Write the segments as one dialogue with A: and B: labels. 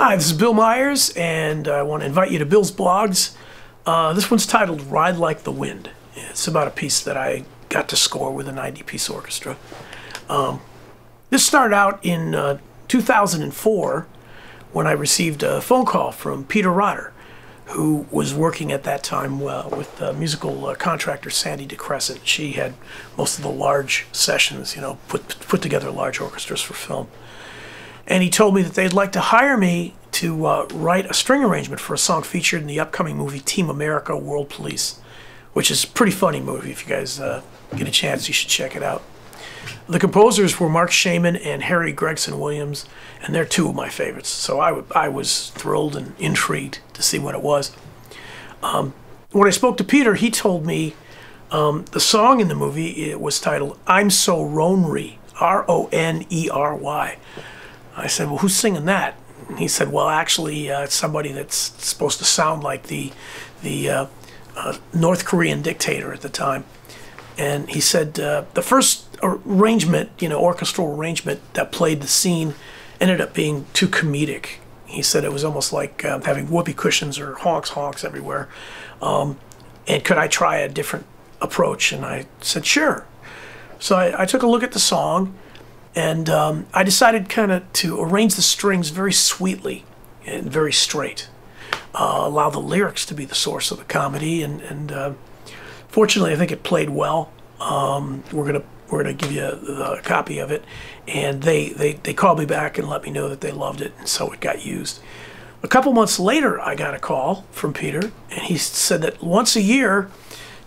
A: Hi, this is Bill Meyers, and I want to invite you to Bill's Blogs. Uh, this one's titled Ride Like the Wind. It's about a piece that I got to score with a 90 piece orchestra. Um, this started out in uh, 2004 when I received a phone call from Peter Rotter, who was working at that time uh, with musical uh, contractor Sandy DeCrescent. She had most of the large sessions, you know, put, put together large orchestras for film and he told me that they'd like to hire me to uh, write a string arrangement for a song featured in the upcoming movie Team America World Police, which is a pretty funny movie. If you guys uh, get a chance, you should check it out. The composers were Marc Shaiman and Harry Gregson Williams, and they're two of my favorites. So I, I was thrilled and intrigued to see what it was. Um, when I spoke to Peter, he told me um, the song in the movie it was titled "I'm So Ronery," R O N E R Y I said, well, who's singing that? And he said, well, actually, uh, it's somebody that's supposed to sound like the, the uh, uh, North Korean dictator at the time. And he said, uh, the first arrangement, you know, orchestral arrangement that played the scene ended up being too comedic. He said it was almost like uh, having whoopee cushions or honks honks everywhere. Um, and could I try a different approach? And I said, sure. So I, I took a look at the song and um, I decided kind of to arrange the strings very sweetly and very straight. Uh, allow the lyrics to be the source of the comedy, and, and uh, fortunately, I think it played well. Um, we're gonna we're gonna give you a, a, copy of it, and they, they they called me back and let me know that they loved it, and so it got used. A couple months later, I got a call from Peter, and he said that once a year,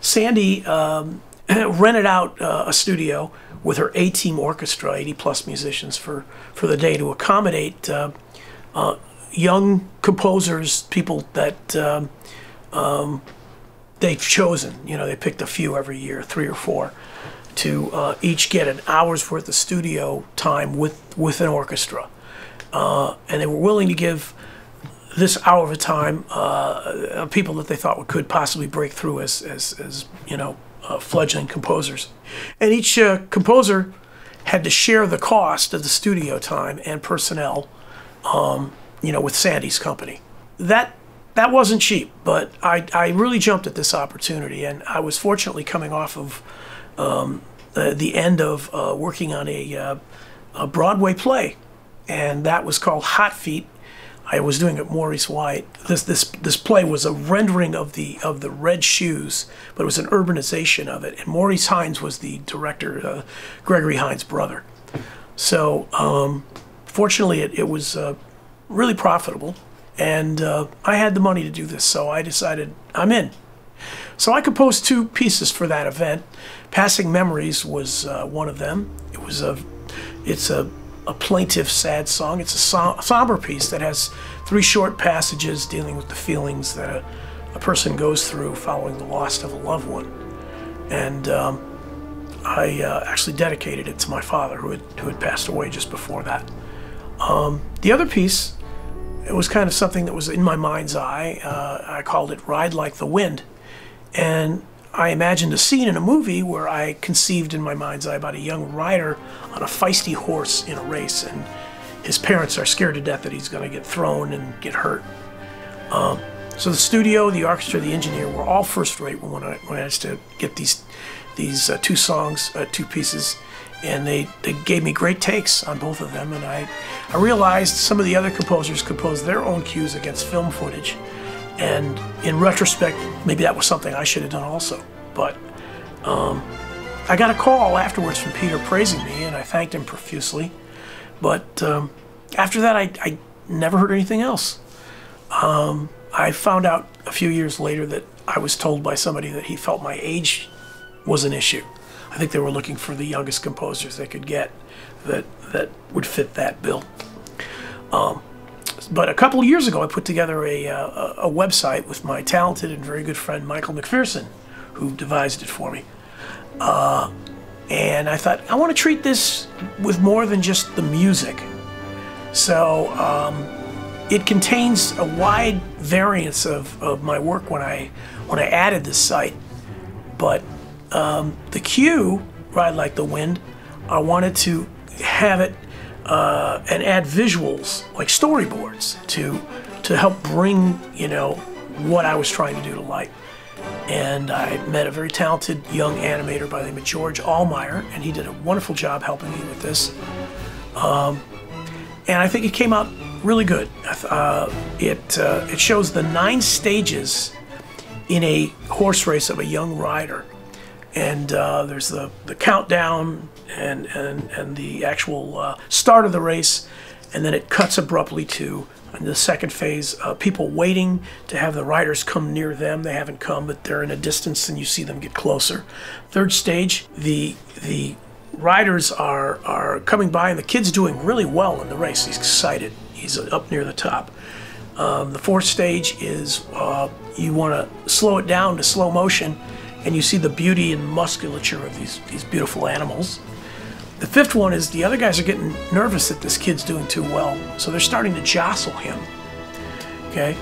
A: Sandy um, rented out uh, a studio with her A team orchestra, 80 plus musicians for, for the day to accommodate uh, uh, young composers, people that um, um, they've chosen. You know, they picked a few every year, three or four, to uh, each get an hour's worth of studio time with, with an orchestra. Uh, and they were willing to give this hour of a time uh, people that they thought could possibly break through as, as, as you know, uh, fledgling composers. And each uh, composer had to share the cost of the studio time and personnel, um, you know, with Sandy's company. That that wasn't cheap, but I, I really jumped at this opportunity, and I was fortunately coming off of um, the, the end of uh, working on a, uh, a Broadway play, and that was called Hot Feet, I was doing it Maurice White. This this this play was a rendering of the of the Red Shoes, but it was an urbanization of it. And Maurice Hines was the director, uh, Gregory Hines' brother. So um, fortunately, it, it was uh, really profitable, and uh, I had the money to do this. So I decided I'm in. So I composed two pieces for that event. Passing Memories was uh, one of them. It was a it's a a plaintive, sad song. It's a som somber piece that has three short passages dealing with the feelings that a, a person goes through following the loss of a loved one. And um, I uh, actually dedicated it to my father, who had, who had passed away just before that. Um, the other piece, it was kind of something that was in my mind's eye. Uh, I called it Ride Like the Wind. And I imagined a scene in a movie where I conceived in my mind's eye about a young rider on a feisty horse in a race, and his parents are scared to death that he's going to get thrown and get hurt. Um, so the studio, the orchestra, the engineer were all first rate when I, had to get these these uh, two songs, uh, two pieces, and they, they gave me great takes on both of them. And I, I realized some of the other composers composed their own cues against film footage and in retrospect, maybe that was something I should have done also. But um, I got a call afterwards from Peter praising me, and I thanked him profusely. But um, after that, I, I, never heard anything else. Um, I found out a few years later that I was told by somebody that he felt my age was an issue. I think they were looking for the youngest composers they could get that that would fit that bill. Um, but a couple years ago, I put together a, uh, a website with my talented and very good friend Michael McPherson, who devised it for me. Uh, and I thought, I want to treat this with more than just the music. So um, it contains a wide variance of, of my work when I, when I added this site. But um, the cue, Ride Like the Wind, I wanted to have it uh, and add visuals like storyboards to to help bring you know what I was trying to do to light. And I met a very talented young animator by the name of George Allmeyer, and he did a wonderful job helping me with this. Um, and I think it came out really good. Uh, it uh, it shows the nine stages in a horse race of a young rider, and uh, there's the the countdown and and and the actual uh, start of the race, and then it cuts abruptly to the second phase, uh, people waiting to have the riders come near them. They haven't come, but they're in a distance, and you see them get closer. Third stage, the the riders are are coming by, and the kid's doing really well in the race. He's excited. He's up near the top. Um, the fourth stage is uh, you want to slow it down to slow motion, and you see the beauty and musculature of these these beautiful animals. The fifth one is the other guys are getting nervous that this kid's doing too well, so they're starting to jostle him. Okay,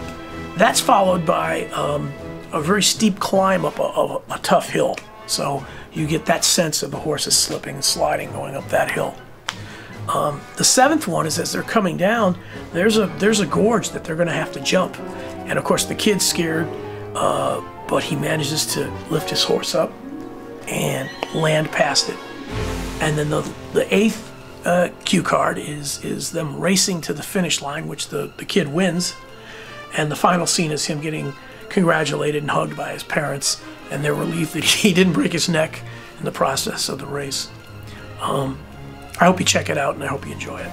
A: that's followed by um, a very steep climb up a, a, a tough hill. So you get that sense of the horses slipping and sliding going up that hill. Um, the seventh one is as they're coming down, there's a there's a gorge that they're going to have to jump, and of course the kid's scared, uh, but he manages to lift his horse up and land past it. And then the the eighth uh, cue card is is them racing to the finish line, which the the kid wins, and the final scene is him getting congratulated and hugged by his parents, and their relief that he didn't break his neck in the process of the race. Um, I hope you check it out and I hope you enjoy it.